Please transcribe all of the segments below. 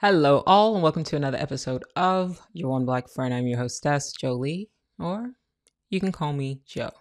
Hello, all, and welcome to another episode of Your One Black Friend. I'm your hostess, Jolie, or you can call me Joe.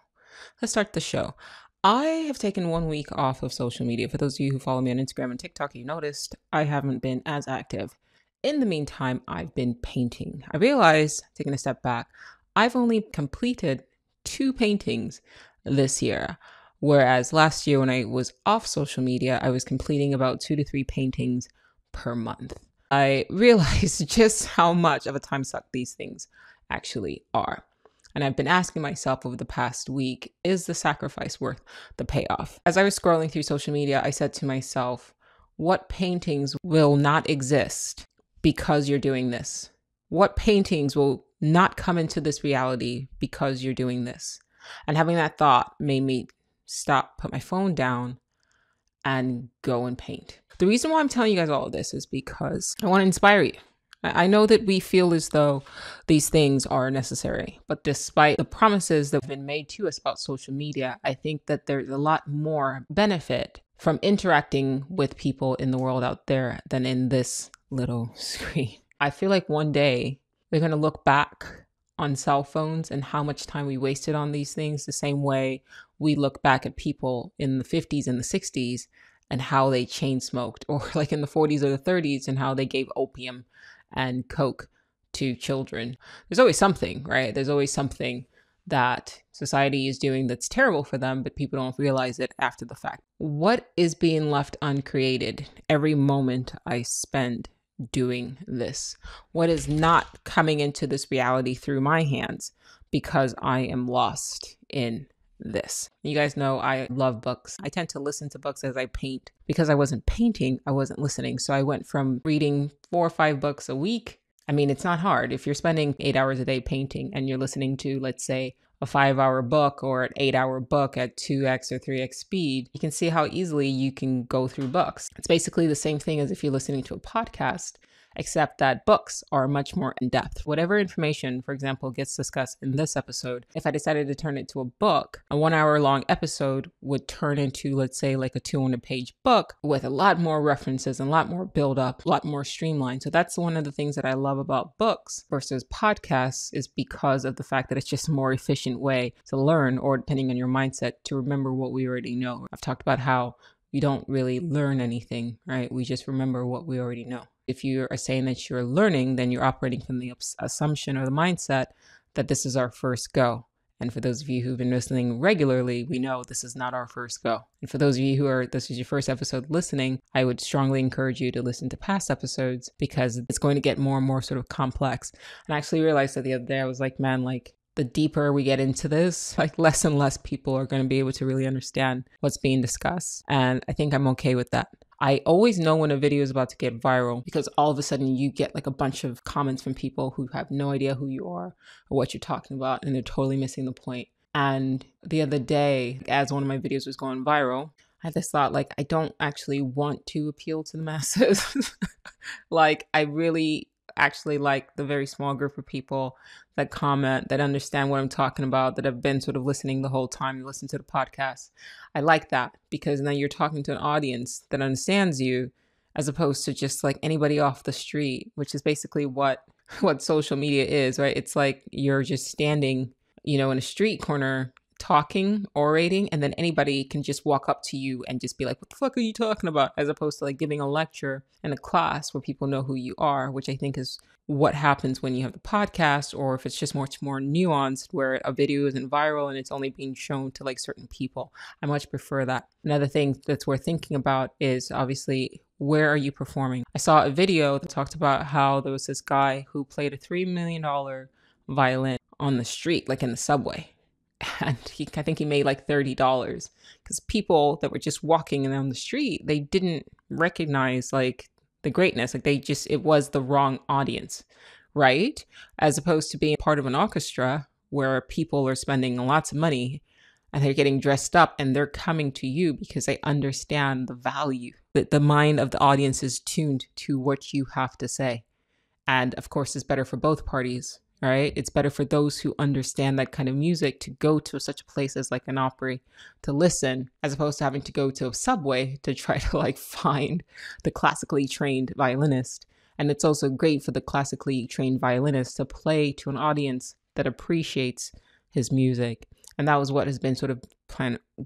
Let's start the show. I have taken one week off of social media. For those of you who follow me on Instagram and TikTok, you noticed I haven't been as active. In the meantime, I've been painting. I realized, taking a step back, I've only completed two paintings this year. Whereas last year, when I was off social media, I was completing about two to three paintings per month. I realized just how much of a time suck these things actually are. And I've been asking myself over the past week is the sacrifice worth the payoff? As I was scrolling through social media, I said to myself, what paintings will not exist because you're doing this? What paintings will not come into this reality because you're doing this? And having that thought made me stop, put my phone down, and go and paint. The reason why I'm telling you guys all of this is because I want to inspire you. I know that we feel as though these things are necessary, but despite the promises that have been made to us about social media, I think that there's a lot more benefit from interacting with people in the world out there than in this little screen. I feel like one day we're going to look back on cell phones and how much time we wasted on these things the same way we look back at people in the 50s and the 60s and how they chain smoked or like in the 40s or the 30s and how they gave opium and coke to children. There's always something right? There's always something that society is doing that's terrible for them but people don't realize it after the fact. What is being left uncreated every moment i spend doing this? What is not coming into this reality through my hands because i am lost in this. You guys know I love books. I tend to listen to books as I paint. Because I wasn't painting, I wasn't listening. So I went from reading four or five books a week. I mean, it's not hard. If you're spending eight hours a day painting and you're listening to, let's say, a five hour book or an eight hour book at 2x or 3x speed, you can see how easily you can go through books. It's basically the same thing as if you're listening to a podcast except that books are much more in depth. Whatever information, for example, gets discussed in this episode, if I decided to turn it to a book, a one hour long episode would turn into, let's say, like a 200 page book with a lot more references and a lot more build up, a lot more streamlined. So that's one of the things that I love about books versus podcasts is because of the fact that it's just a more efficient way to learn or depending on your mindset to remember what we already know. I've talked about how we don't really learn anything, right? We just remember what we already know. If you are saying that you're learning, then you're operating from the assumption or the mindset that this is our first go. And for those of you who've been listening regularly, we know this is not our first go. And for those of you who are, this is your first episode listening, I would strongly encourage you to listen to past episodes because it's going to get more and more sort of complex. And I actually realized that the other day, I was like, man, like the deeper we get into this, like less and less people are going to be able to really understand what's being discussed. And I think I'm okay with that. I always know when a video is about to get viral because all of a sudden you get like a bunch of comments from people who have no idea who you are or what you're talking about and they're totally missing the point. And the other day, as one of my videos was going viral, I just thought like I don't actually want to appeal to the masses. like I really actually like the very small group of people that comment, that understand what I'm talking about, that have been sort of listening the whole time, listen to the podcast. I like that because now you're talking to an audience that understands you as opposed to just like anybody off the street, which is basically what what social media is, right? It's like you're just standing, you know, in a street corner talking, orating, and then anybody can just walk up to you and just be like, What the fuck are you talking about? As opposed to like giving a lecture in a class where people know who you are, which I think is what happens when you have the podcast, or if it's just much more nuanced where a video isn't viral and it's only being shown to like certain people. I much prefer that. Another thing that's worth thinking about is obviously where are you performing? I saw a video that talked about how there was this guy who played a $3 million violin on the street, like in the subway and he, I think he made like thirty dollars. Because people that were just walking down the street they didn't recognize like the greatness. Like they just it was the wrong audience right? As opposed to being part of an orchestra where people are spending lots of money and they're getting dressed up and they're coming to you because they understand the value that the mind of the audience is tuned to what you have to say. And of course it's better for both parties right? It's better for those who understand that kind of music to go to such a place as like an Opry to listen, as opposed to having to go to a subway to try to like find the classically trained violinist And it's also great for the classically trained violinist to play to an audience that appreciates his music. And that was what has been sort of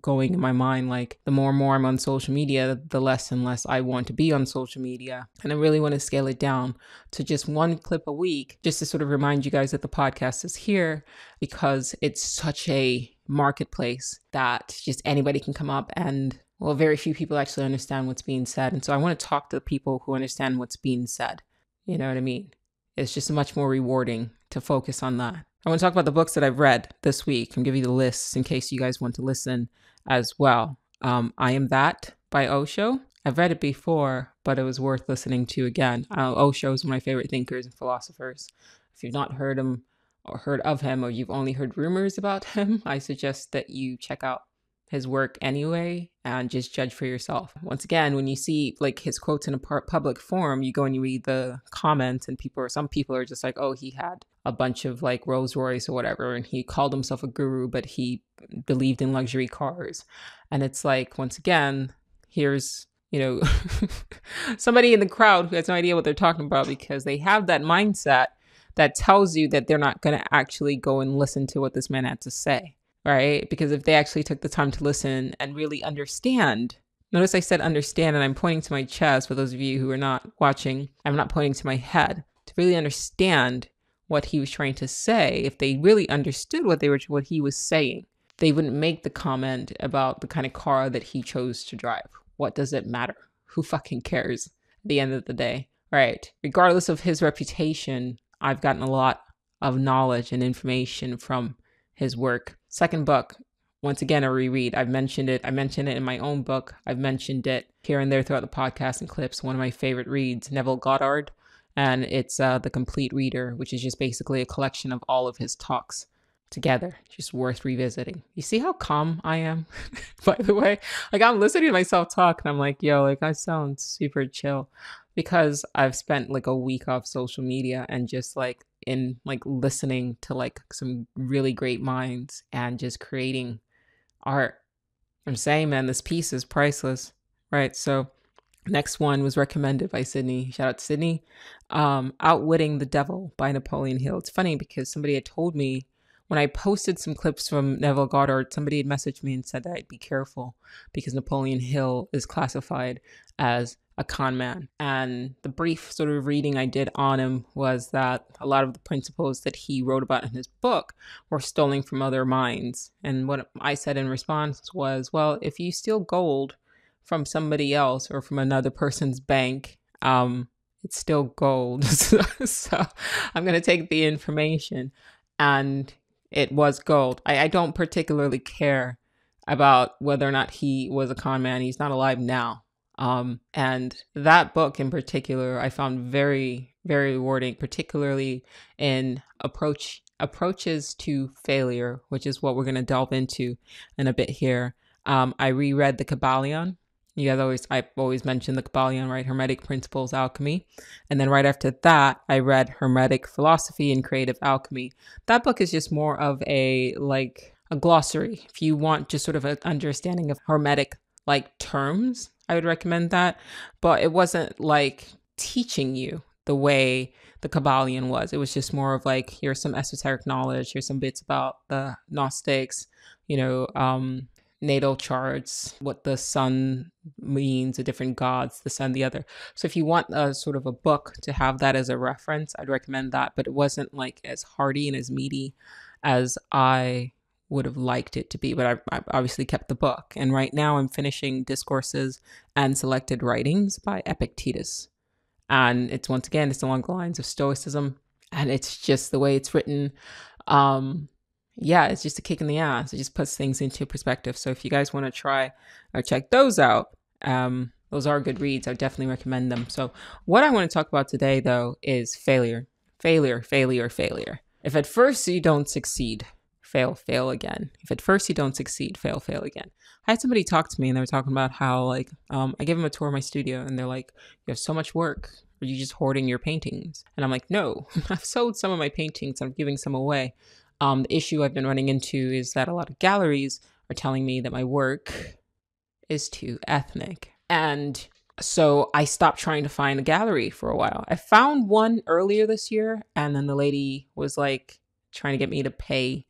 going in my mind. Like the more and more I'm on social media, the less and less I want to be on social media. And I really want to scale it down to just one clip a week, just to sort of remind you guys that the podcast is here because it's such a marketplace that just anybody can come up and well, very few people actually understand what's being said. And so I want to talk to the people who understand what's being said. You know what I mean? It's just much more rewarding to focus on that. I want to talk about the books that I've read this week and give you the lists in case you guys want to listen as well. Um, I Am That by Osho. I've read it before, but it was worth listening to again. Uh, Osho is one of my favorite thinkers and philosophers. If you've not heard him or heard of him, or you've only heard rumors about him, I suggest that you check out his work anyway and just judge for yourself. Once again, when you see like his quotes in a public forum, you go and you read the comments, and people or some people are just like, oh, he had a bunch of like Rolls Royce or whatever, and he called himself a guru, but he believed in luxury cars. And it's like, once again, here's you know somebody in the crowd who has no idea what they're talking about because they have that mindset that tells you that they're not going to actually go and listen to what this man had to say right? Because if they actually took the time to listen and really understand, notice I said understand, and I'm pointing to my chest for those of you who are not watching, I'm not pointing to my head, to really understand what he was trying to say, if they really understood what they were what he was saying, they wouldn't make the comment about the kind of car that he chose to drive. What does it matter? Who fucking cares at the end of the day? Right. Regardless of his reputation, I've gotten a lot of knowledge and information from his work. Second book, once again, a reread. I've mentioned it. I mentioned it in my own book. I've mentioned it here and there throughout the podcast and clips. One of my favorite reads, Neville Goddard, and it's uh, The Complete Reader, which is just basically a collection of all of his talks together. Just worth revisiting. You see how calm I am, by the way? Like, I'm listening to myself talk and I'm like, yo, like, I sound super chill because I've spent like a week off social media and just like in like listening to like some really great minds and just creating art. I'm saying, man, this piece is priceless, right? So, next one was recommended by Sydney. Shout out to Sydney. Um, Outwitting the Devil by Napoleon Hill. It's funny because somebody had told me when I posted some clips from Neville Goddard, somebody had messaged me and said that I'd be careful because Napoleon Hill is classified as a con man. And the brief sort of reading I did on him was that a lot of the principles that he wrote about in his book were stolen from other minds. And what I said in response was, well, if you steal gold from somebody else or from another person's bank, um, it's still gold. so I'm going to take the information. And it was gold. I, I don't particularly care about whether or not he was a con man. He's not alive now. Um, and that book in particular, I found very, very rewarding, particularly in approach approaches to failure, which is what we're going to delve into in a bit here. Um, I reread the Kybalion. You guys always, I always mention the Kybalion, right? Hermetic Principles, Alchemy. And then right after that, I read Hermetic Philosophy and Creative Alchemy. That book is just more of a, like, a glossary. If you want just sort of an understanding of Hermetic, like, terms, I would recommend that. But it wasn't like teaching you the way the Kybalion was. It was just more of like, here's some esoteric knowledge, here's some bits about the Gnostics, you know, um, natal charts, what the sun means, the different gods, the sun, the other. So if you want a sort of a book to have that as a reference, I'd recommend that. But it wasn't like as hearty and as meaty as I would have liked it to be, but I, I, obviously kept the book. And right now I'm finishing Discourses and Selected Writings by Epictetus. And it's once again, it's along the lines of Stoicism. And it's just the way it's written. Um, yeah, it's just a kick in the ass. It just puts things into perspective. So if you guys want to try or check those out, um, those are good reads. I definitely recommend them. So what I want to talk about today, though, is failure. Failure, failure, failure. If at first you don't succeed, fail, fail again. If at first you don't succeed, fail, fail again. I had somebody talk to me and they were talking about how like um, I gave them a tour of my studio and they're like, "You have so much work. Are you just hoarding your paintings?" And I'm like, "No, I've sold some of my paintings. I'm giving some away." Um, the issue I've been running into is that a lot of galleries are telling me that my work is too ethnic and So I stopped trying to find a gallery for a while. I found one earlier this year, and then the lady was like trying to get me to pay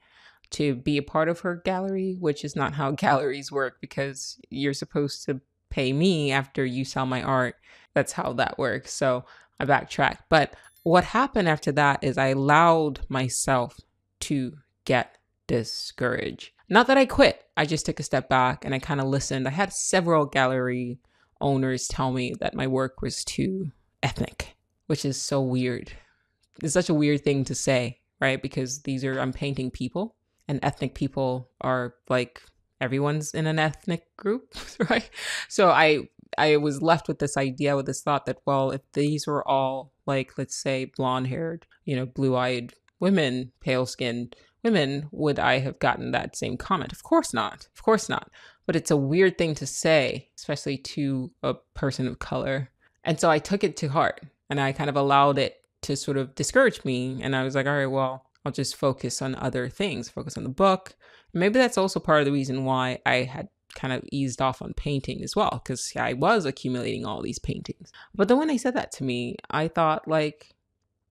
to be a part of her gallery, which is not how galleries work because you're supposed to pay me after you sell my art. That's how that works. So I backtracked. But what happened after that is I allowed myself to get discouraged. Not that I quit, I just took a step back and I kind of listened. I had several gallery owners tell me that my work was too ethnic, which is so weird. It's such a weird thing to say, right? Because these are, I'm painting people and ethnic people are like everyone's in an ethnic group, right? So I I was left with this idea with this thought that well, if these were all like let's say blonde-haired, you know, blue-eyed women, pale-skinned women, would I have gotten that same comment? Of course not. Of course not. But it's a weird thing to say, especially to a person of color. And so I took it to heart and I kind of allowed it to sort of discourage me and I was like, all right, well, I'll just focus on other things, focus on the book. Maybe that's also part of the reason why I had kind of eased off on painting as well, because I was accumulating all these paintings. But then when they said that to me, I thought, like,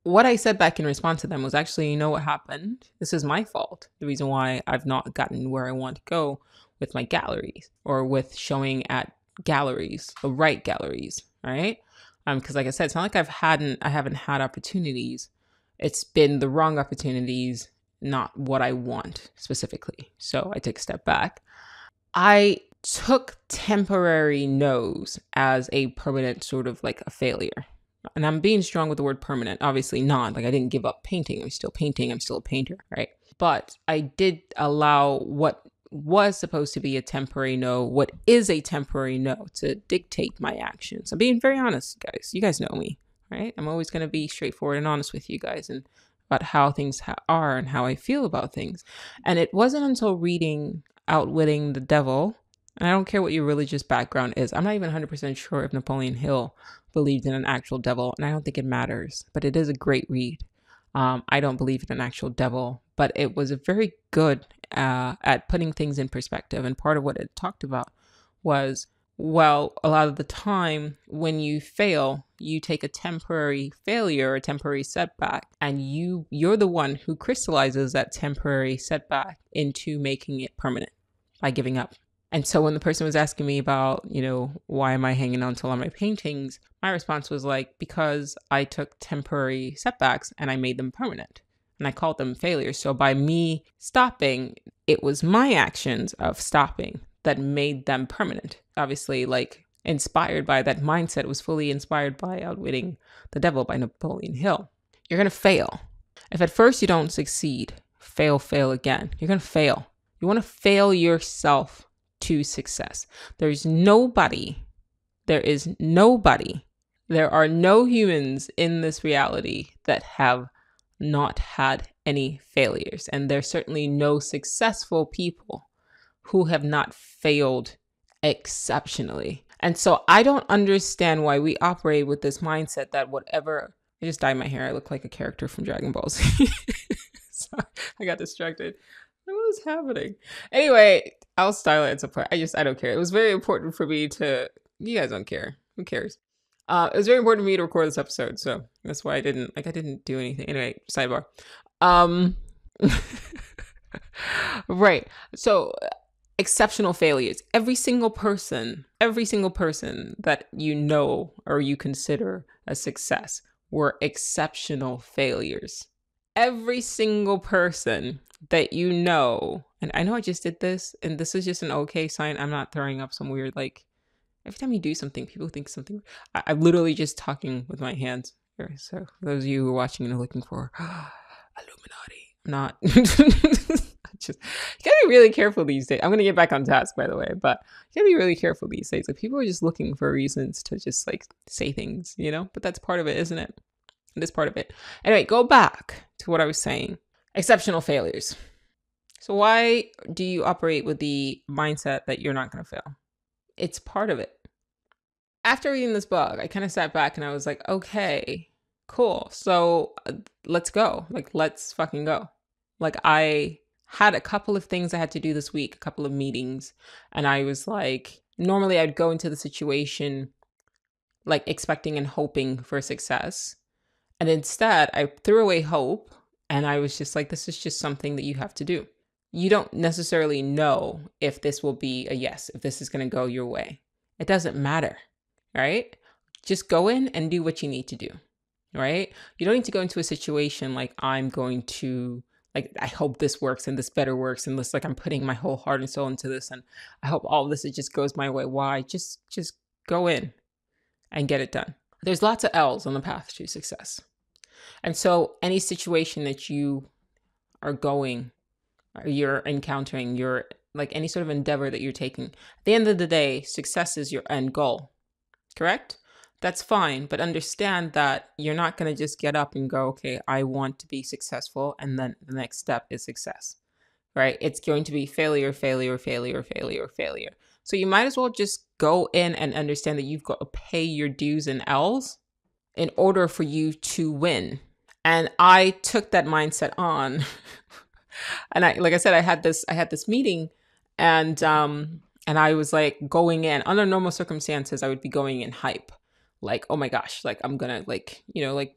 what I said back in response to them was actually, you know what happened? This is my fault. The reason why I've not gotten where I want to go with my galleries or with showing at galleries, the right galleries, right? Um, because like I said, it's not like I've hadn't I haven't had opportunities it's been the wrong opportunities, not what I want specifically. So I take a step back. I took temporary no's as a permanent sort of like a failure. And I'm being strong with the word permanent. Obviously not. Like I didn't give up painting. I'm still painting. I'm still a painter, right? But I did allow what was supposed to be a temporary no, what is a temporary no, to dictate my actions. I'm being very honest, guys. You guys know me right? I'm always going to be straightforward and honest with you guys and about how things ha- are and how I feel about things. And it wasn't until reading Outwitting the Devil, and I don't care what your religious background is, I'm not even 100% sure if Napoleon Hill believed in an actual devil, and I don't think it matters, but it is a great read. Um, I don't believe in an actual devil, but it was a very good uh, at putting things in perspective. And part of what it talked about was well, a lot of the time when you fail, you take a temporary failure, a temporary setback, and you you're the one who crystallizes that temporary setback into making it permanent by giving up. And so when the person was asking me about, you know, why am I hanging on to all my paintings, my response was like, because I took temporary setbacks and I made them permanent. And I called them failures. So by me stopping, it was my actions of stopping that made them permanent. Obviously, like inspired by that mindset was fully inspired by Outwitting the Devil by Napoleon Hill. You're going to fail. If at first you don't succeed, fail, fail again. You're going to fail. You want to fail yourself to success. There's nobody, there is nobody, there are no humans in this reality that have not had any failures. And there's certainly no successful people who have not failed exceptionally. And so I don't understand why we operate with this mindset that whatever I just dyed my hair. I look like a character from Dragon Ball Z. I got distracted. What is happening? Anyway, I'll style it at some point. I just I don't care. It was very important for me to. You guys don't care. Who cares? Uh, it was very important for me to record this episode, so that's why I didn't like I didn't do anything. Anyway, sidebar. Um, right. So exceptional failures. Every single person, every single person that you know or you consider a success were exceptional failures. Every single person that you know, and I know I just did this, and this is just an okay sign. I'm not throwing up some weird, like, every time you do something, people think something. I- am literally just talking with my hands. Here. So, for those of you who are watching and are looking for Illuminati, I'm not. just you gotta be really careful these days. I'm gonna get back on task, by the way, but you gotta be really careful these days. Like people are just looking for reasons to just like say things, you know. But that's part of it, isn't it? It is part of it. Anyway, go back to what I was saying. Exceptional failures. So why do you operate with the mindset that you're not gonna fail? It's part of it. After reading this book, I kind of sat back and I was like, okay, cool. So uh, let's go. Like, let's fucking go. Like, I had a couple of things I had to do this week, a couple of meetings, and I was like, normally I'd go into the situation like expecting and hoping for success. And instead, I threw away hope and I was just like, this is just something that you have to do. You don't necessarily know if this will be a yes, if this is going to go your way. It doesn't matter, right? Just go in and do what you need to do, right? You don't need to go into a situation like, I'm going to like I hope this works and this better works and this like I'm putting my whole heart and soul into this and I hope all this it just goes my way. Why? Just just go in and get it done. There's lots of L's on the path to success. And so any situation that you are going or you're encountering, you're like any sort of endeavor that you're taking, at the end of the day, success is your end goal. Correct? that's fine. But understand that you're not going to just get up and go, okay, I want to be successful. And then the next step is success, right? It's going to be failure, failure, failure, failure, failure. So you might as well just go in and understand that you've got to pay your dues and L's in order for you to win. And I took that mindset on. and I like I said I had this I had this meeting and um and I was like going in. Under normal circumstances I would be going in hype. Like oh my gosh like i'm gonna like you know like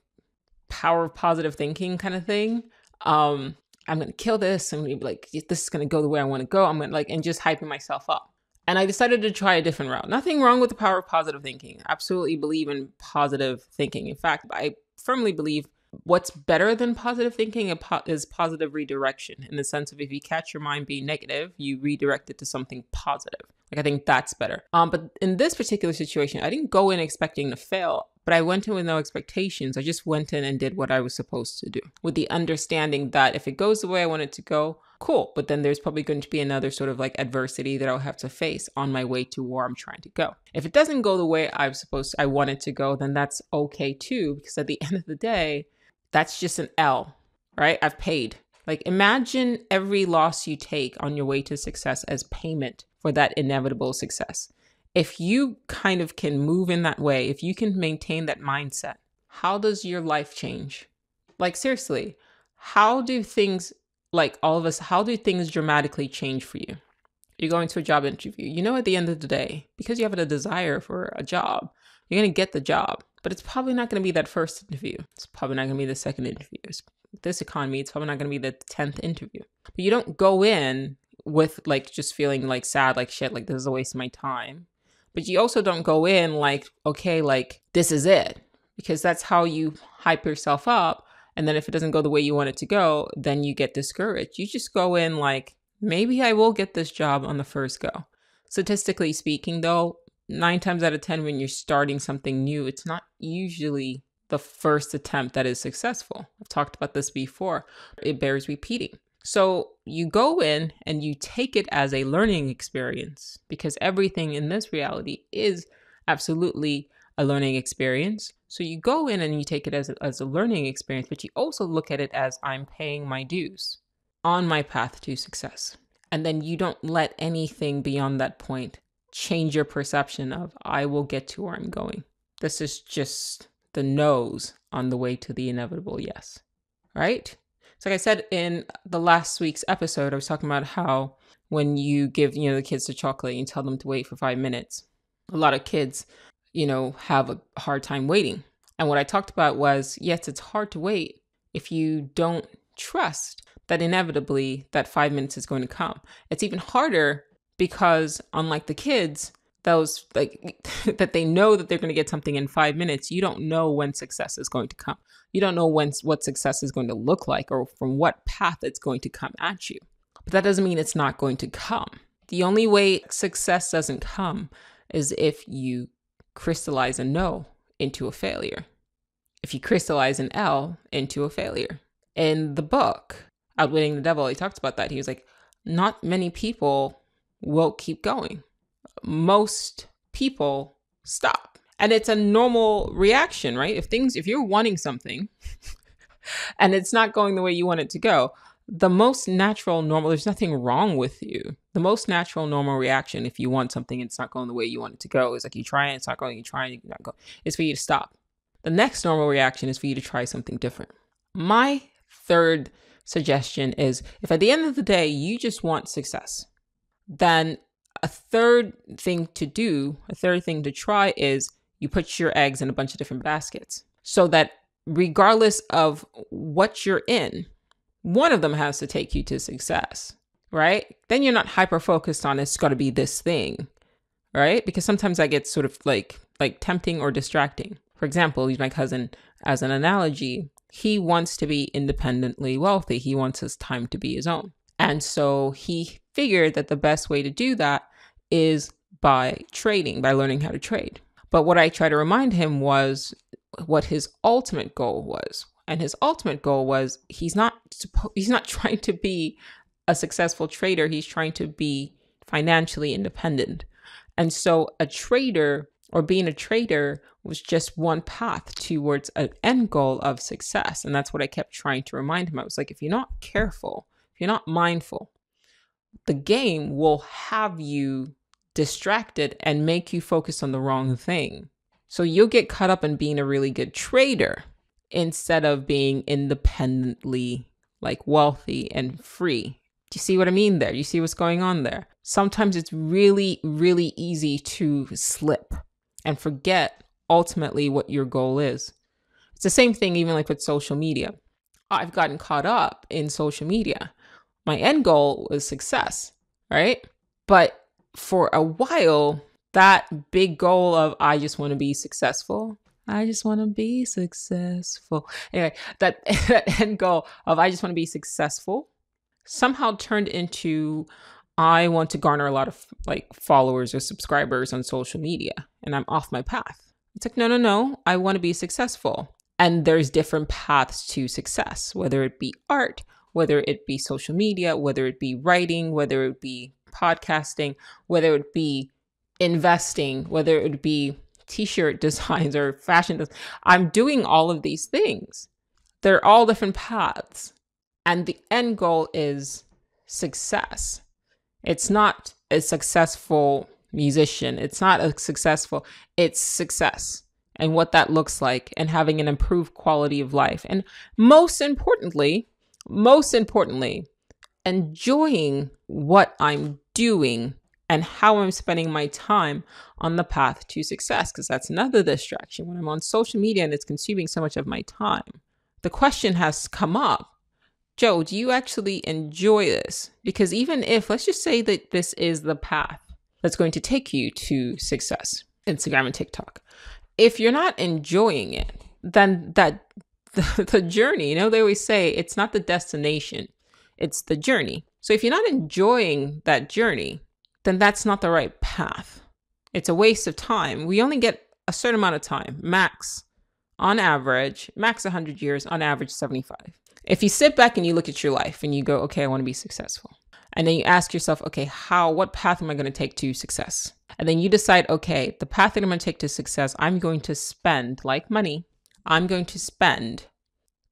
power of positive thinking kind of thing. Um i'm gonna kill this. I'm gonna be like this is gonna go the way i want to go. I'm gonna like and just hyping myself up and i decided to try a different route. Nothing wrong with the power of positive thinking. Absolutely believe in positive thinking. In fact i firmly believe what's better than positive thinking is positive redirection in the sense of if you catch your mind being negative you redirect it to something positive. Like i think that's better. Um but in this particular situation i didn't go in expecting to fail but I went in with no expectations. I just went in and did what I was supposed to do with the understanding that if it goes the way I want it to go, cool. But then there's probably going to be another sort of like adversity that I'll have to face on my way to where I'm trying to go. If it doesn't go the way I'm supposed I want it to go, then that's okay too, because at the end of the day, that's just an L, right? I've paid. Like imagine every loss you take on your way to success as payment for that inevitable success if you kind of can move in that way, if you can maintain that mindset, how does your life change? Like, seriously, how do things, like all of us, how do things dramatically change for you? You're going to a job interview. You know, at the end of the day, because you have a desire for a job, you're going to get the job, but it's probably not going to be that first interview. It's probably not going to be the second interview. It's, this economy, it's probably not going to be the 10th interview. But you don't go in with like just feeling like sad, like shit, like this is a waste of my time but you also don't go in like, okay, like this is it, because that's how you hype yourself up. And then if it doesn't go the way you want it to go, then you get discouraged. You just go in like, maybe I will get this job on the first go. Statistically speaking, though, nine times out of 10, when you're starting something new, it's not usually the first attempt that is successful. I've talked about this before. It bears repeating. So you go in and you take it as a learning experience because everything in this reality is absolutely a learning experience. So you go in and you take it as a, as a learning experience, but you also look at it as I'm paying my dues on my path to success. And then you don't let anything beyond that point change your perception of I will get to where I'm going. This is just the no's on the way to the inevitable yes. Right? So like I said in the last week's episode, I was talking about how when you give, you know, the kids the chocolate and you tell them to wait for five minutes, a lot of kids, you know, have a hard time waiting. And what I talked about was, yes, it's hard to wait if you don't trust that inevitably that five minutes is going to come. It's even harder because unlike the kids, those like that they know that they're going to get something in five minutes you don't know when success is going to come you don't know when what success is going to look like or from what path it's going to come at you but that doesn't mean it's not going to come the only way success doesn't come is if you crystallize a no into a failure if you crystallize an l into a failure in the book outwitting the devil he talks about that he was like not many people will keep going most people stop. And it's a normal reaction, right? If things, if you're wanting something and it's not going the way you want it to go, the most natural, normal, there's nothing wrong with you. The most natural, normal reaction if you want something and it's not going the way you want it to go is like you try and it's not going, you try and it's not go, is for you to stop. The next normal reaction is for you to try something different. My third suggestion is if at the end of the day you just want success, then a third thing to do, a third thing to try is You put your eggs in a bunch of different baskets so that regardless of what you're in, one of them has to take you to success, right? Then you're not hyper focused on it's got to be this thing, right? Because sometimes I get sort of like like tempting or distracting. For example, use my cousin as an analogy. He wants to be independently wealthy. He wants his time to be his own. And so he figured that the best way to do that is by trading, by learning how to trade. But what I try to remind him was what his ultimate goal was. And his ultimate goal was he's not he's not trying to be a successful trader, he's trying to be financially independent. And so a trader or being a trader was just one path towards an end goal of success. And that's what I kept trying to remind him. I was like, if you're not careful, if you're not mindful, the game will have you distracted and make you focus on the wrong thing. So you'll get caught up in being a really good trader instead of being independently like wealthy and free. Do you see what I mean there? You see what's going on there? Sometimes it's really, really easy to slip and forget ultimately what your goal is. It's the same thing, even like with social media. I've gotten caught up in social media. My end goal was success, right? But for a while, that big goal of I just want to be successful. I just want to be successful. Anyway, that, that end goal of I just want to be successful somehow turned into I want to garner a lot of like followers or subscribers on social media and I'm off my path. It's like, no, no, no. I want to be successful. And there's different paths to success, whether it be art, whether it be social media, whether it be writing, whether it be podcasting, whether it be investing, whether it be t-shirt designs or fashion design. I'm doing all of these things. They're all different paths. And the end goal is success. It's not a successful musician. It's not a successful, it's success and what that looks like and having an improved quality of life. And most importantly, most importantly, enjoying what I'm doing and how I'm spending my time on the path to success, because that's another distraction when I'm on social media and it's consuming so much of my time. The question has come up Joe, do you actually enjoy this? Because even if, let's just say that this is the path that's going to take you to success, Instagram and TikTok, if you're not enjoying it, then that the, the journey, you know, they always say it's not the destination, it's the journey. So if you're not enjoying that journey, then that's not the right path. It's a waste of time. We only get a certain amount of time, max, on average, max 100 years, on average 75. If you sit back and you look at your life and you go, okay, I want to be successful. And then you ask yourself, okay, how, what path am I going to take to success? And then you decide, okay, the path that I'm going to take to success, I'm going to spend like money. I'm going to spend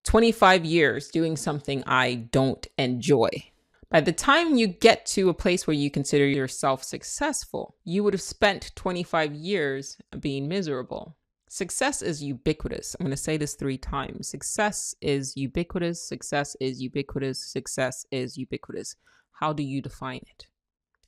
25 years doing something I don't enjoy. By the time you get to a place where you consider yourself successful, you would have spent 25 years being miserable. Success is ubiquitous. I'm going to say this three times. Success is ubiquitous. Success is ubiquitous. Success is ubiquitous. How do you define it?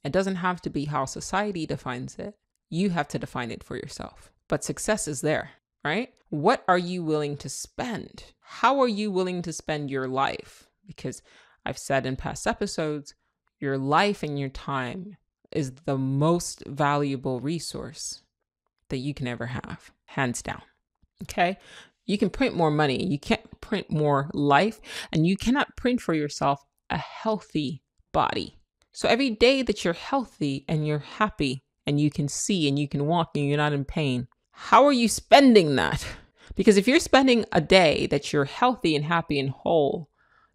It doesn't have to be how society defines it. You have to define it for yourself. But success is there, right? What are you willing to spend? How are you willing to spend your life? Because I've said in past episodes, your life and your time is the most valuable resource that you can ever have, hands down. Okay. You can print more money, you can't print more life, and you cannot print for yourself a healthy body. So every day that you're healthy and you're happy and you can see and you can walk and you're not in pain, how are you spending that? Because if you're spending a day that you're healthy and happy and whole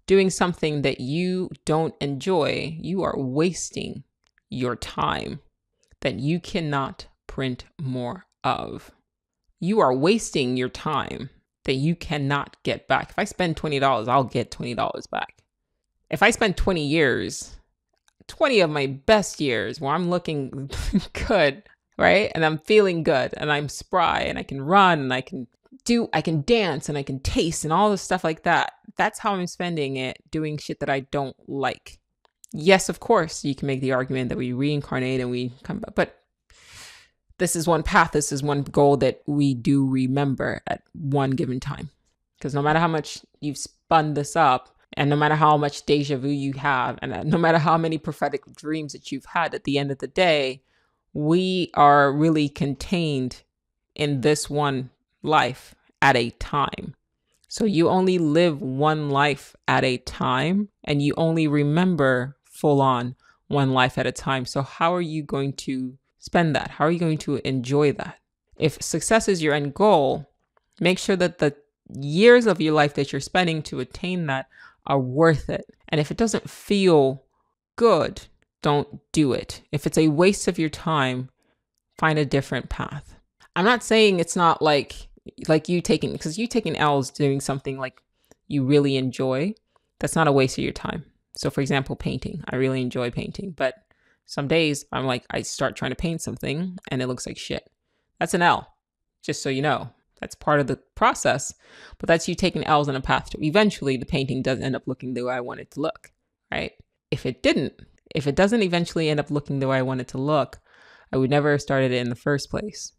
doing something that you don't enjoy, you are wasting your time that you cannot print more of. You are wasting your time that you cannot get back. If I spend $20, I'll get $20 back. If I spend 20 years, 20 of my best years where I'm looking good, right? And I'm feeling good and I'm spry and I can run and I can do, I can dance and I can taste and all the stuff like that. That's how I'm spending it doing shit that I don't like. Yes, of course, you can make the argument that we reincarnate and we come back, but this is one path, this is one goal that we do remember at one given time. Because no matter how much you've spun this up, and no matter how much deja vu you have, and uh, no matter how many prophetic dreams that you've had at the end of the day, we are really contained in this one life at a time. So you only live one life at a time and you only remember full on one life at a time. So, how are you going to spend that? How are you going to enjoy that? If success is your end goal, make sure that the years of your life that you're spending to attain that are worth it. And if it doesn't feel good, don't do it. If it's a waste of your time, find a different path. I'm not saying it's not like like you taking because you taking L's doing something like you really enjoy. That's not a waste of your time. So for example, painting. I really enjoy painting, but some days I'm like I start trying to paint something and it looks like shit. That's an L. Just so you know. That's part of the process, but that's you taking L's on a path to eventually the painting does end up looking the way I want it to look, right? If it didn't, if it doesn't eventually end up looking the way I want it to look, I would never have started it in the first place.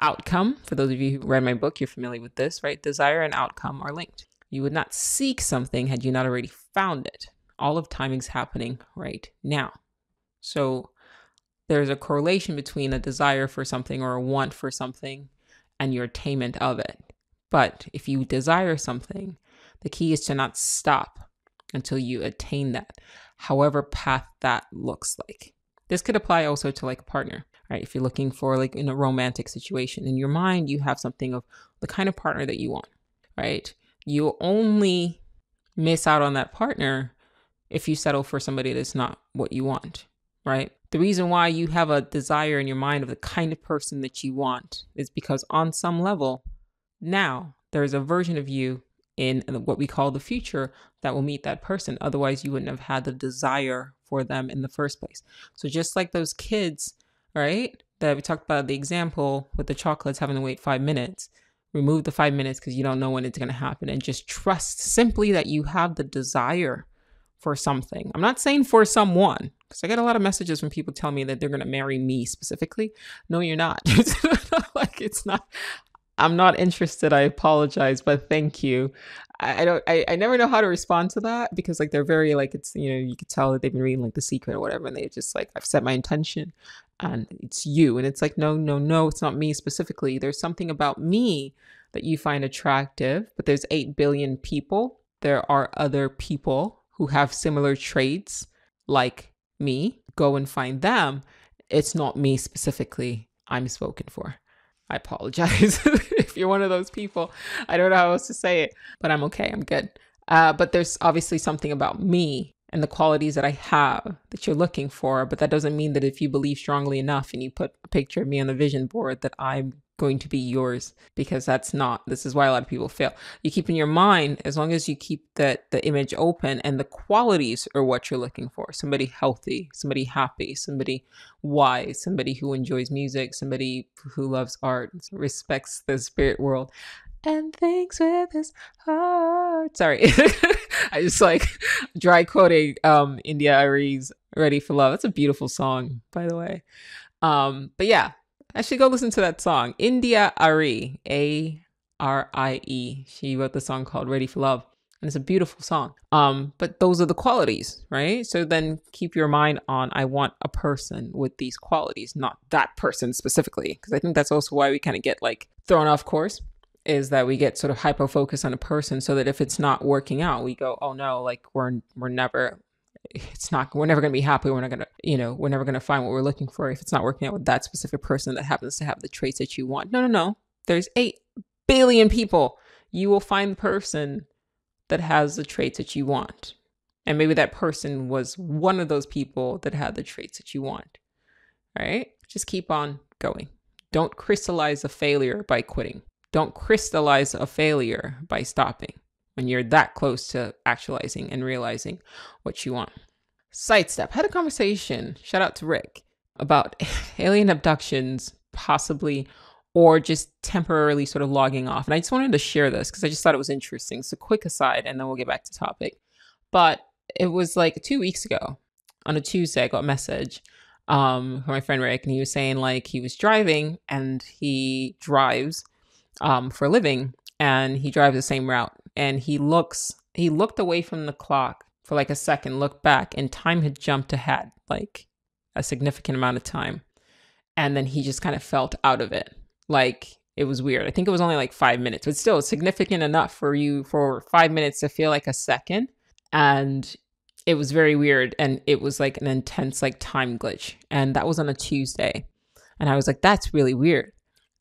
Outcome, for those of you who read my book, you're familiar with this, right? Desire and outcome are linked. You would not seek something had you not already found it. All of timing's happening right now. So there's a correlation between a desire for something or a want for something and your attainment of it. But if you desire something, the key is to not stop until you attain that, however path that looks like. This could apply also to like a partner, right? If you're looking for like in a romantic situation, in your mind, you have something of the kind of partner that you want, right? You only miss out on that partner if you settle for somebody that's not what you want, right? The reason why you have a desire in your mind of the kind of person that you want is because on some level, now there's a version of you in what we call the future that will meet that person. Otherwise, you wouldn't have had the desire for them in the first place. So, just like those kids, right, that we talked about the example with the chocolates having to wait five minutes, remove the five minutes because you don't know when it's going to happen and just trust simply that you have the desire for something. I'm not saying for someone, because I get a lot of messages from people telling me that they're going to marry me specifically. No, you're not. like it's not. I'm not interested. I apologize, but thank you. I, don't. I, I never know how to respond to that because like they're very like it's you know you could tell that they've been reading like The Secret or whatever, and they just like I've set my intention, and it's you, and it's like no no no, it's not me specifically. There's something about me that you find attractive, but there's eight billion people. There are other people who have similar traits like me, go and find them. It's not me specifically I'm spoken for. I apologize if you're one of those people. I don't know how else to say it, but I'm okay. I'm good. Uh, but there's obviously something about me and the qualities that I have that you're looking for. But that doesn't mean that if you believe strongly enough and you put a picture of me on the vision board, that I'm going to be yours because that's not this is why a lot of people fail you keep in your mind as long as you keep that the image open and the qualities are what you're looking for somebody healthy somebody happy somebody wise somebody who enjoys music somebody who loves art respects the spirit world and thinks with his heart sorry i just like dry quoting um India.Arie's ready for love that's a beautiful song by the way um but yeah I should go listen to that song. India.Arie, A R I E. She wrote the song called Ready for Love. And it's a beautiful song. Um, but those are the qualities, right? So then keep your mind on I want a person with these qualities, not that person specifically. Because I think that's also why we kind of get like thrown off course is that we get sort of hyper focused on a person so that if it's not working out, we go, oh no, like we're we're never it's not we're never going to be happy. We're not going to you know we're never going to find what we're looking for if it's not working out with that specific person that happens to have the traits that you want. No no no. There's 8 billion people. You will find the person that has the traits that you want. And maybe that person was one of those people that had the traits that you want right? Just keep on going. Don't crystallize a failure by quitting don't crystallize a failure by stopping when you're that close to actualizing and realizing what you want. Sidestep had a conversation, shout out to Rick, about alien abductions, possibly, or just temporarily sort of logging off. And I just wanted to share this because I just thought it was interesting. So, quick aside, and then we'll get back to topic. But it was like two weeks ago on a Tuesday, I got a message um, for my friend Rick, and he was saying like he was driving and he drives um, for living, and he drives the same route, and he looks he looked away from the clock for like a second, looked back, and time had jumped ahead like a significant amount of time, and then he just kind of felt out of it, like it was weird. I think it was only like five minutes, but still significant enough for you for five minutes to feel like a second. And it was very weird. And it was like an intense like time glitch. And that was on a Tuesday. And I was like, that's really weird.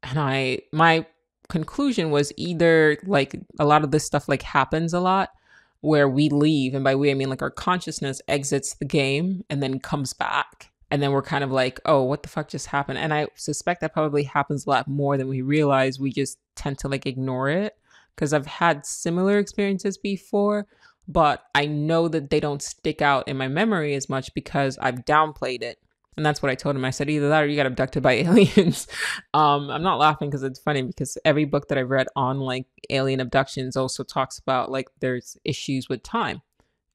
And I, my conclusion was either like a lot of this stuff like happens a lot where we leave. And by we, I mean like our consciousness exits the game and then comes back and then we're kind of like, oh, what the fuck just happened? And I suspect that probably happens a lot more than we realize. We just tend to like ignore it because I've had similar experiences before, but I know that they don't stick out in my memory as much because I've downplayed it. And that's what I told him. I said, either that or you got abducted by aliens. um, I'm not laughing because it's funny because every book that I've read on like alien abductions also talks about like there's issues with time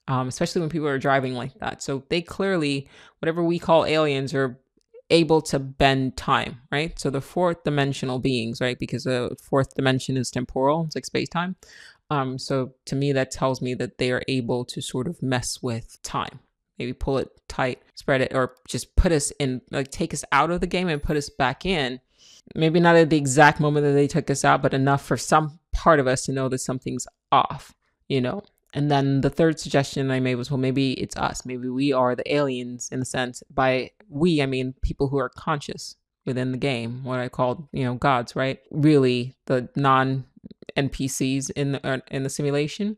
um, especially when people are driving like that. So they clearly, whatever we call aliens, are able to bend time, right? So the fourth dimensional beings, right? Because the fourth dimension is temporal, it's like space time. Um, so to me, that tells me that they are able to sort of mess with time. Maybe pull it tight, spread it, or just put us in, like take us out of the game and put us back in. Maybe not at the exact moment that they took us out, but enough for some part of us to know that something's off, you know? And then the third suggestion I made was, well, maybe it's us. Maybe we are the aliens in a sense. By we, I mean people who are conscious within the game, what I called, you know, gods, right? Really, the non NPCs in the in the simulation.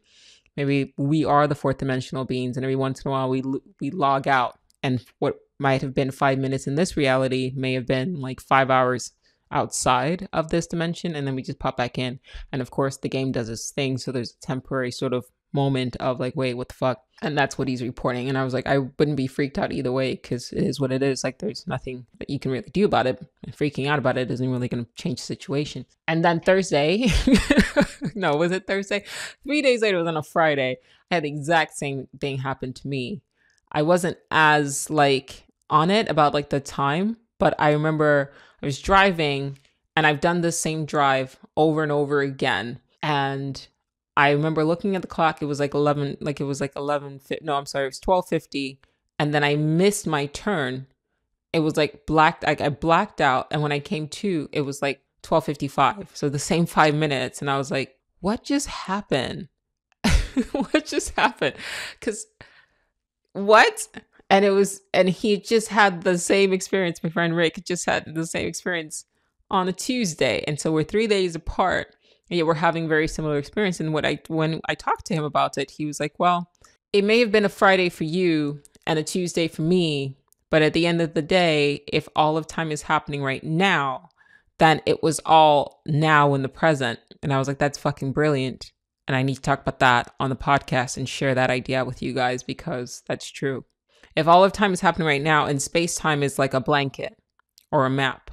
Maybe we are the fourth dimensional beings, and every once in a while we we log out, and what might have been five minutes in this reality may have been like five hours outside of this dimension, and then we just pop back in. And of course, the game does its thing, so there's a temporary sort of moment of like, wait, what the fuck? And that's what he's reporting. And I was like, I wouldn't be freaked out either way because it is what it is. Like, there's nothing that you can really do about it. And freaking out about it isn't really going to change the situation. And then Thursday, no, was it Thursday? Three days later, it was on a Friday. I had the exact same thing happen to me. I wasn't as like on it about like the time, but I remember I was driving and I've done the same drive over and over again. And I remember looking at the clock. It was like eleven, like it was like eleven. No, I'm sorry, it was twelve fifty, and then I missed my turn. It was like blacked. Like I blacked out, and when I came to, it was like twelve fifty five. So the same five minutes, and I was like, "What just happened? what just happened?" Because what? And it was, and he just had the same experience. My friend Rick just had the same experience on a Tuesday, and so we're three days apart yeah, we're having very similar experience. And what I when I talked to him about it, he was like, "Well, it may have been a Friday for you and a Tuesday for me, but at the end of the day, if all of time is happening right now, then it was all now in the present." And I was like, "That's fucking brilliant." And I need to talk about that on the podcast and share that idea with you guys because that's true. If all of time is happening right now and space time is like a blanket or a map,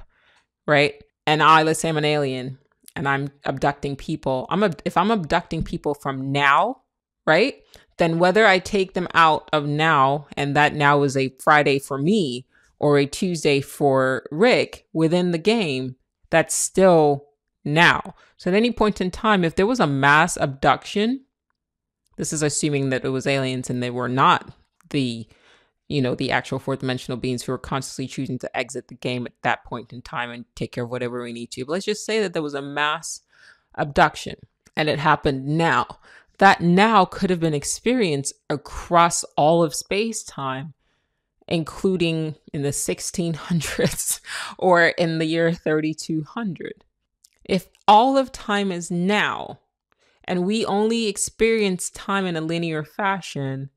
right? And I, let's say I'm an alien and I'm abducting people, I'm a, if I'm abducting people from now, right? Then whether I take them out of now and that now is a Friday for me or a Tuesday for Rick within the game, that's still now. So at any point in time, if there was a mass abduction, this is assuming that it was aliens and they were not the you know, the actual fourth dimensional beings who are constantly choosing to exit the game at that point in time and take care of whatever we need to. But let's just say that there was a mass abduction and it happened now. That now could have been experienced across all of space time, including in the 1600s or in the year 3200. If all of time is now, and we only experience time in a linear fashion,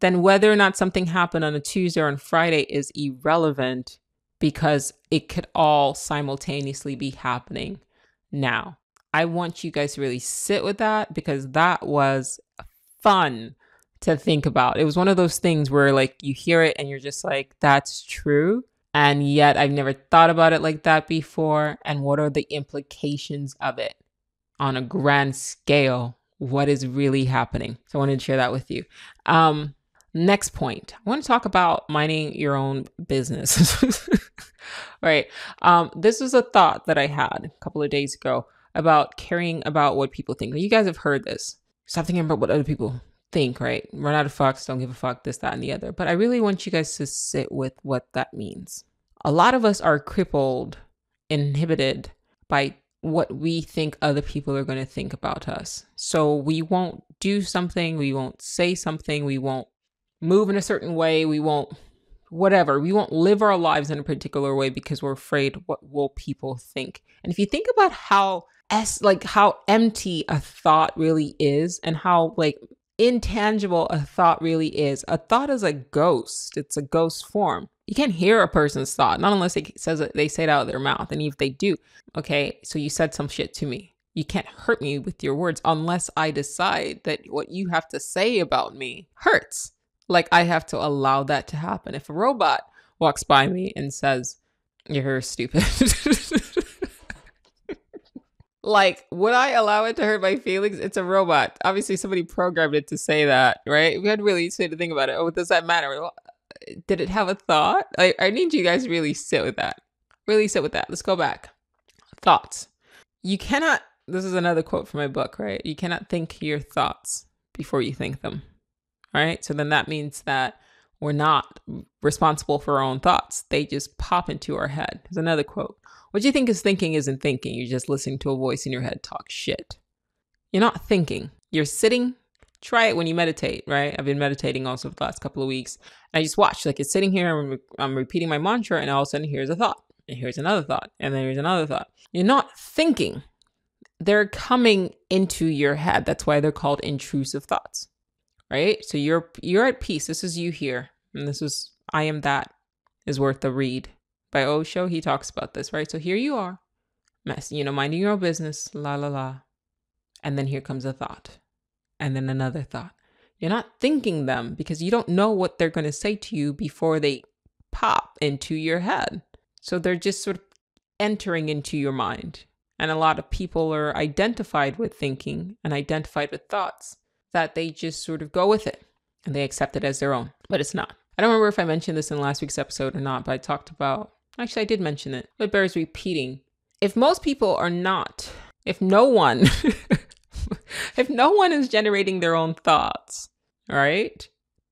then whether or not something happened on a Tuesday or on Friday is irrelevant because it could all simultaneously be happening now. I want you guys to really sit with that because that was fun to think about. It was one of those things where like you hear it and you're just like, that's true. And yet I've never thought about it like that before. And what are the implications of it on a grand scale? What is really happening? So I wanted to share that with you. Um, Next point, I want to talk about minding your own business. right. Um, this is a thought that I had a couple of days ago about caring about what people think. You guys have heard this. Stop thinking about what other people think, right? Run out of fucks, don't give a fuck, this, that, and the other. But I really want you guys to sit with what that means. A lot of us are crippled, inhibited by what we think other people are going to think about us. So we won't do something, we won't say something, we won't move in a certain way, we won't whatever. We won't live our lives in a particular way because we're afraid what will people think. And if you think about how s like how empty a thought really is and how like intangible a thought really is. A thought is a ghost. It's a ghost form. You can't hear a person's thought, not unless it says it, they say it out of their mouth. And if they do, okay, so you said some shit to me. You can't hurt me with your words unless I decide that what you have to say about me hurts. Like I have to allow that to happen. If a robot walks by me and says, You're stupid. like, would I allow it to hurt my feelings? It's a robot. Obviously, somebody programmed it to say that, right? We had really to think about it. Oh, does that matter? Did it have a thought? I, I need you guys really sit with that. Really sit with that. Let's go back. Thoughts. You cannot, this is another quote from my book, right? You cannot think your thoughts before you think them. Right. So then that means that we're not responsible for our own thoughts. They just pop into our head. There's another quote. What you think is thinking isn't thinking. You're just listening to a voice in your head talk shit. You're not thinking. You're sitting. Try it when you meditate, right? I've been meditating also for the last couple of weeks. I just watch, like it's sitting here, I'm, I'm repeating my mantra, and all of a sudden here's a thought, and here's another thought, and then here's another thought. You're not thinking. They're coming into your head. That's why they're called intrusive thoughts right? So you're you're at peace. This is you here, and this is I am that is worth the read by Osho. He talks about this, right? So here you are, mess, you know, minding your own business, la la la, and then here comes a thought, and then another thought. You're not thinking them because you don't know what they're going to say to you before they pop into your head. So they're just sort of entering into your mind. And a lot of people are identified with thinking and identified with thoughts that they just sort of go with it and they accept it as their own, but it's not. I don't remember if I mentioned this in last week's episode or not, but I talked about, actually, I did mention it, but it bears repeating. If most people are not, if no one, if no one is generating their own thoughts, right,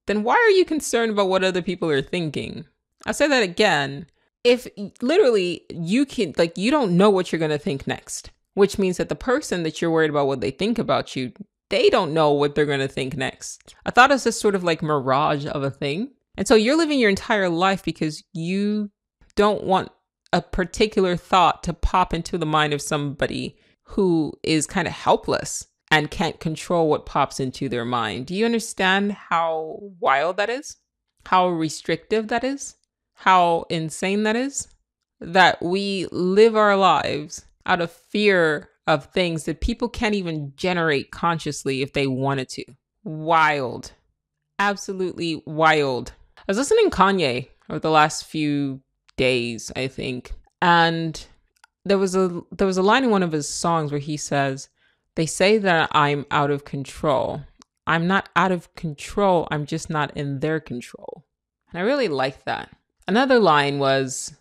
then why are you concerned about what other people are thinking? I'll say that again. If literally you can, like, you don't know what you're going to think next, which means that the person that you're worried about what they think about you they don't know what they're going to think next. I thought it's this sort of like mirage of a thing. And so you're living your entire life because you don't want a particular thought to pop into the mind of somebody who is kind of helpless and can't control what pops into their mind. Do you understand how wild that is? How restrictive that is? How insane that is? That we live our lives out of fear of things that people can't even generate consciously if they wanted to. Wild. Absolutely wild. I was listening to Kanye over the last few days, I think, and there was a there was a line in one of his songs where he says, "They say that I'm out of control. I'm not out of control. I'm just not in their control." And I really like that. Another line was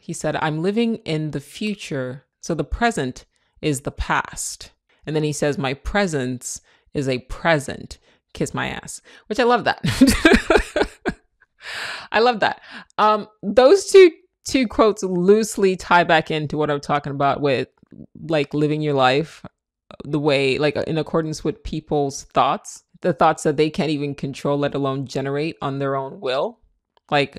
he said, "I'm living in the future, so the present is the past. And then he says, My presence is a present. Kiss my ass, which I love that. I love that. Um, those two two quotes loosely tie back into what I'm talking about with like living your life the way like in accordance with people's thoughts, the thoughts that they can't even control, let alone generate on their own will. Like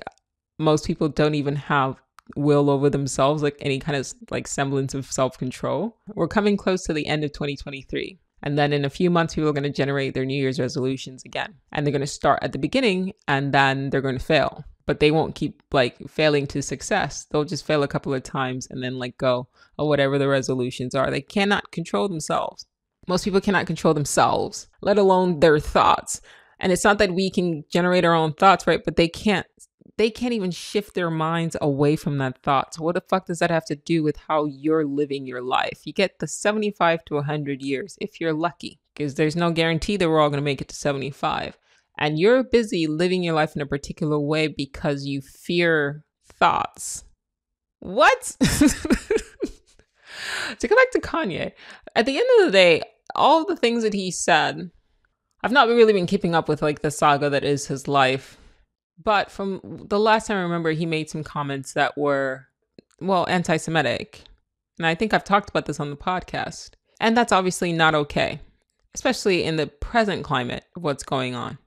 most people don't even have will over themselves, like any kind of like semblance of self control. We're coming close to the end of 2023. And then in a few months, people are going to generate their New Year's resolutions again. And they're going to start at the beginning and then they're going to fail. But they won't keep like failing to success. They'll just fail a couple of times and then like go or whatever the resolutions are. They cannot control themselves. Most people cannot control themselves, let alone their thoughts. And it's not that we can generate our own thoughts, right? But they can't they can't even shift their minds away from that thought. So what the fuck does that have to do with how you're living your life? You get the 75 to 100 years if you're lucky, because there's no guarantee that we're all going to make it to 75. and you're busy living your life in a particular way because you fear thoughts. What? to go back to Kanye, at the end of the day, all the things that he said, I've not really been keeping up with like the saga that is his life. But from the last time I remember, he made some comments that were, well, anti Semitic. And I think I've talked about this on the podcast. And that's obviously not okay, especially in the present climate of what's going on.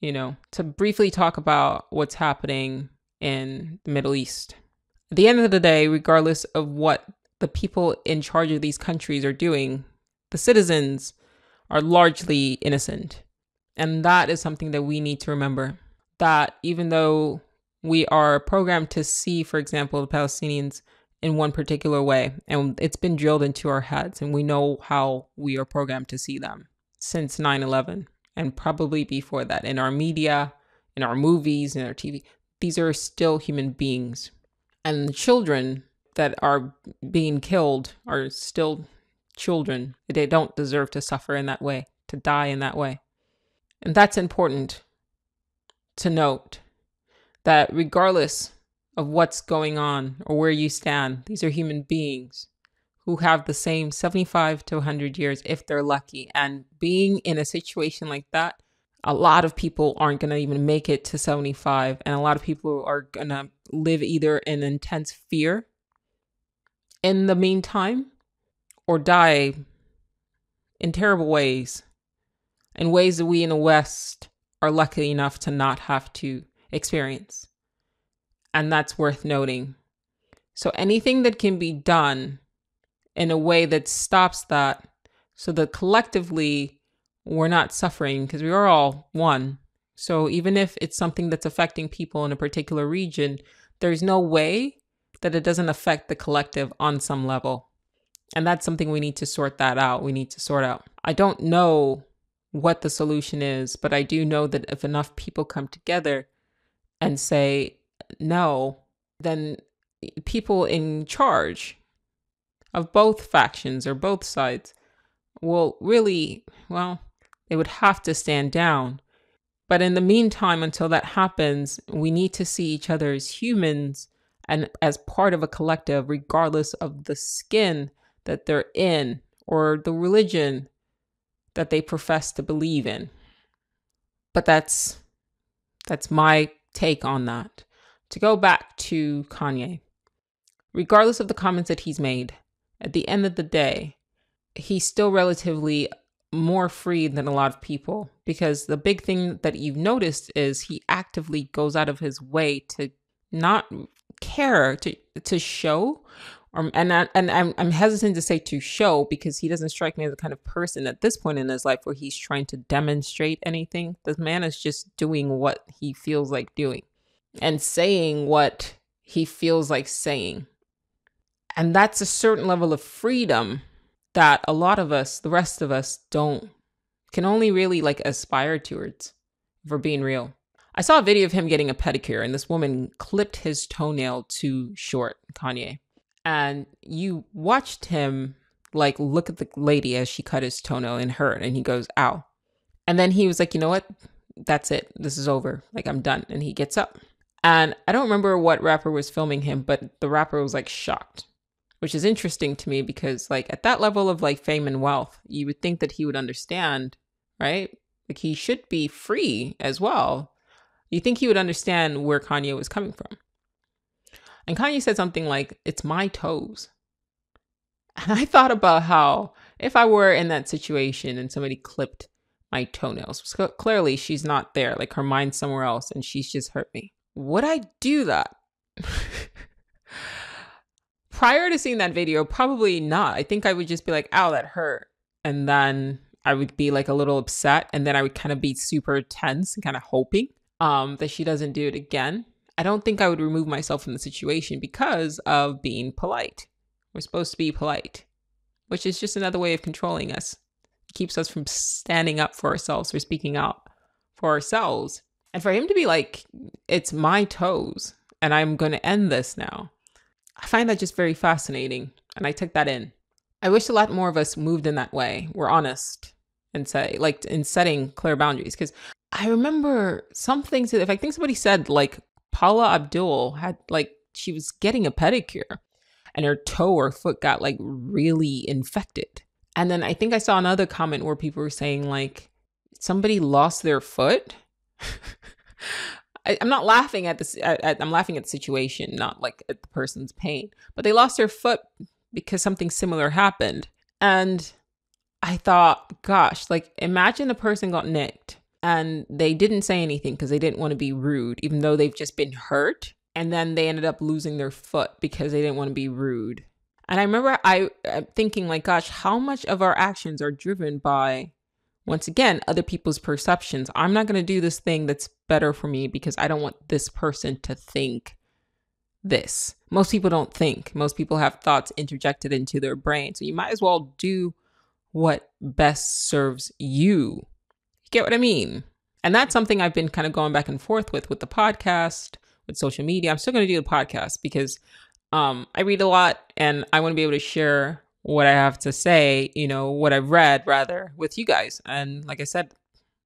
You know, to briefly talk about what's happening in the Middle East. At the end of the day, regardless of what the people in charge of these countries are doing, the citizens are largely innocent. And that is something that we need to remember that even though we are programmed to see, for example, the Palestinians in one particular way, and it's been drilled into our heads, and we know how we are programmed to see them since 9 11, and probably before that in our media, in our movies, in our TV. These are still human beings. And the children that are being killed are still children. They don't deserve to suffer in that way, to die in that way. And that's important to note that regardless of what's going on or where you stand, these are human beings who have the same 75 to 100 years if they're lucky. And being in a situation like that, a lot of people aren't going to even make it to 75. And a lot of people are going to live either in intense fear in the meantime or die in terrible ways, in ways that we in the West are lucky enough to not have to experience. And that's worth noting. So anything that can be done in a way that stops that so that collectively we're not suffering because we are all one. So even if it's something that's affecting people in a particular region, there's no way that it doesn't affect the collective on some level. And that's something we need to sort that out. We need to sort out. I don't know what the solution is, but I do know that if enough people come together and say no, then people in charge of both factions or both sides will really, well, they would have to stand down. But in the meantime, until that happens, we need to see each other as humans and as part of a collective, regardless of the skin that they're in or the religion that they profess to believe in. But that's that's my take on that. To go back to Kanye, regardless of the comments that he's made, at the end of the day, he's still relatively more free than a lot of people because the big thing that you've noticed is he actively goes out of his way to not care to to show or and I, and I'm I'm hesitant to say to show because he doesn't strike me as the kind of person at this point in his life where he's trying to demonstrate anything. This man is just doing what he feels like doing and saying what he feels like saying. And that's a certain level of freedom that a lot of us, the rest of us, don't can only really like aspire towards for being real. I saw a video of him getting a pedicure and this woman clipped his toenail too short, Kanye and you watched him like look at the lady as she cut his toenail and hurt and he goes ow. And then he was like you know what? That's it. This is over. Like i'm done. And he gets up. And i don't remember what rapper was filming him but the rapper was like shocked which is interesting to me because like at that level of like fame and wealth you would think that he would understand right? Like he should be free as well. You think he would understand where kanye was coming from and Kanye said something like, It's my toes. And I thought about how if I were in that situation and somebody clipped my toenails, so clearly she's not there, like her mind's somewhere else and she's just hurt me. Would I do that? Prior to seeing that video, probably not. I think I would just be like, ow, that hurt. And then I would be like a little upset. And then I would kind of be super tense and kind of hoping um, that she doesn't do it again. I don't think I would remove myself from the situation because of being polite. We're supposed to be polite, which is just another way of controlling us. It keeps us from standing up for ourselves or speaking out for ourselves. And for him to be like, it's my toes and I'm going to end this now, I find that just very fascinating. And I took that in. I wish a lot more of us moved in that way. We're honest and say, like, in setting clear boundaries. Because I remember something to if I think somebody said like Paula Abdul had like she was getting a pedicure and her toe or foot got like really infected. And then I think I saw another comment where people were saying like somebody lost their foot. I, am not laughing at this. At, at, I'm laughing at the situation, not like at the person's pain. But they lost their foot because something similar happened. And I thought, gosh, like imagine a person got nicked and they didn't say anything because they didn't want to be rude, even though they've just been hurt. And then they ended up losing their foot because they didn't want to be rude. And I remember I uh, thinking, like, gosh, how much of our actions are driven by, once again, other people's perceptions? I'm not going to do this thing that's better for me because I don't want this person to think this. Most people don't think. Most people have thoughts interjected into their brain. So you might as well do what best serves you Get what I mean? And that's something I've been kind of going back and forth with with the podcast, with social media. I'm still going to do the podcast because um, I read a lot and I want to be able to share what I have to say, you know, what I've read rather with you guys. And like I said,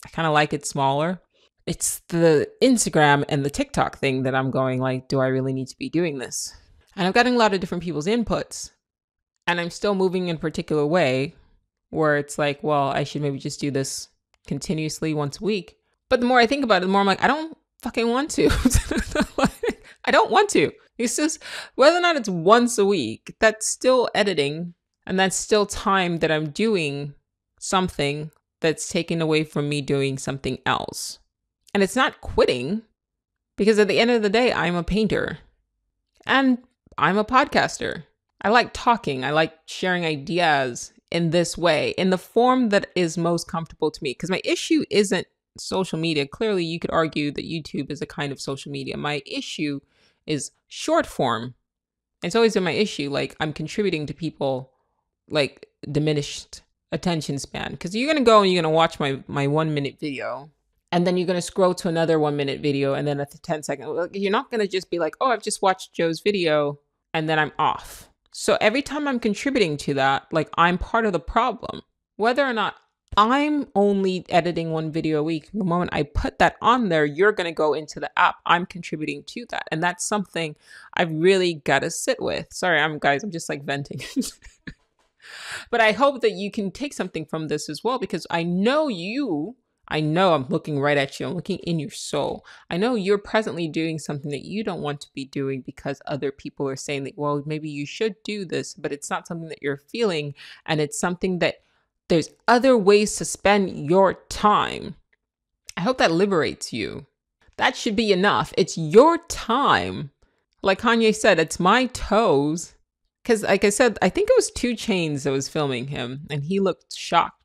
I kind of like it smaller. It's the Instagram and the TikTok thing that I'm going like, do I really need to be doing this? And I'm getting a lot of different people's inputs. And I'm still moving in a particular way where it's like, well, I should maybe just do this continuously once a week. But the more I think about it, the more I'm like, I don't fucking want to. I don't want to. It's just whether or not it's once a week, that's still editing and that's still time that I'm doing something that's taken away from me doing something else. And it's not quitting because at the end of the day, I'm a painter and I'm a podcaster. I like talking, I like sharing ideas in this way, in the form that is most comfortable to me. Because my issue isn't social media. Clearly, you could argue that YouTube is a kind of social media. My issue is short form. It's always been my issue. Like, I'm contributing to people like diminished attention span. Because you're going to go and you're going to watch my, my one minute video. And then you're going to scroll to another one minute video. And then at the 10 second, you're not going to just be like, oh, I've just watched Joe's video and then I'm off so every time I'm contributing to that, like I'm part of the problem. Whether or not I'm only editing one video a week, the moment I put that on there, you're going to go into the app. I'm contributing to that. And that's something I've really got to sit with. Sorry, I'm guys, I'm just like venting. but I hope that you can take something from this as well because I know you I know I'm looking right at you. I'm looking in your soul. I know you're presently doing something that you don't want to be doing because other people are saying that, well, maybe you should do this, but it's not something that you're feeling. And it's something that there's other ways to spend your time. I hope that liberates you. That should be enough. It's your time. Like Kanye said, it's my toes. Because, like I said, I think it was 2 Chainz that was filming him, and he looked shocked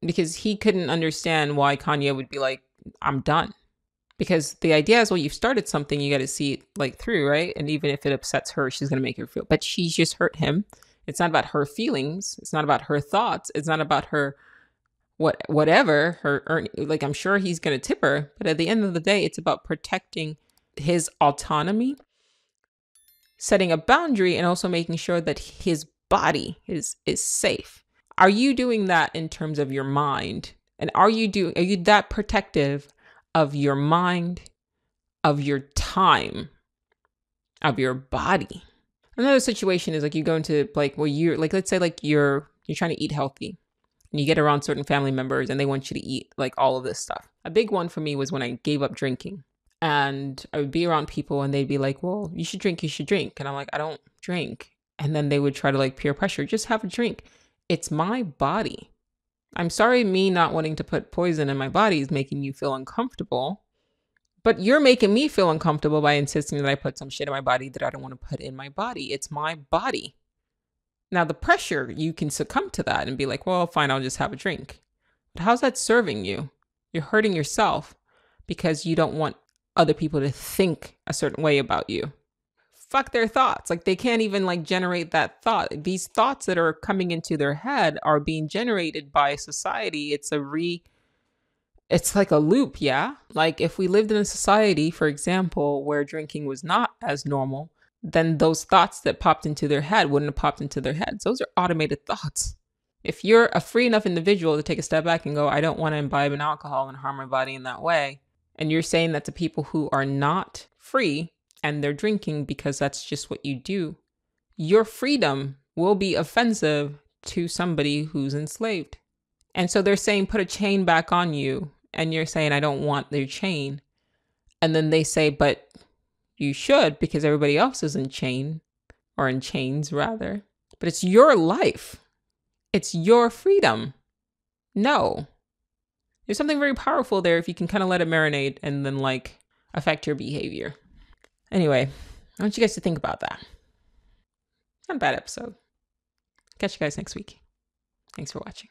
because he couldn't understand why Kanye would be like, I'm done. Because the idea is, well, you've started something, you got to see it like through, right? And even if it upsets her, she's going to make her feel, but she's just hurt him. It's not about her feelings. It's not about her thoughts. It's not about her, what, whatever her, like, I'm sure he's going to tip her, but at the end of the day, it's about protecting his autonomy, setting a boundary, and also making sure that his body is, is safe are you doing that in terms of your mind? And are you doing are you that protective of your mind, of your time, of your body? Another situation is like you go into like well you're like let's say like you're you're trying to eat healthy and you get around certain family members and they want you to eat like all of this stuff. A big one for me was when I gave up drinking. And I would be around people and they'd be like, Well, you should drink, you should drink. And I'm like, I don't drink. And then they would try to like peer pressure, just have a drink. It's my body. I'm sorry, me not wanting to put poison in my body is making you feel uncomfortable. But you're making me feel uncomfortable by insisting that I put some shit in my body that I don't want to put in my body. It's my body. Now, the pressure, you can succumb to that and be like, well, fine, I'll just have a drink. But how's that serving you? You're hurting yourself because you don't want other people to think a certain way about you fuck their thoughts. Like they can't even like generate that thought. These thoughts that are coming into their head are being generated by society. It's a re it's like a loop, yeah? Like if we lived in a society, for example, where drinking was not as normal, then those thoughts that popped into their head wouldn't have popped into their heads. Those are automated thoughts. If you're a free enough individual to take a step back and go, I don't want to imbibe an alcohol and harm my body in that way, and you're saying that to people who are not free and they're drinking because that's just what you do, your freedom will be offensive to somebody who's enslaved. And so they're saying, put a chain back on you. And you're saying, I don't want their chain. And then they say, but you should because everybody else is in chain or in chains rather. But it's your life. It's your freedom. No. There's something very powerful there if you can kind of let it marinate and then like affect your behavior. Anyway, I want you guys to think about that. Not a bad episode. Catch you guys next week. Thanks for watching.